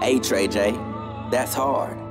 Hey, Trey J, that's hard.